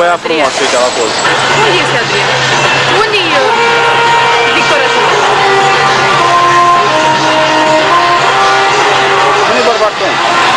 dia. mostri aquela pose. Bom dia, Sr. Adriano. Dia, Victor Adriano. Barbatão.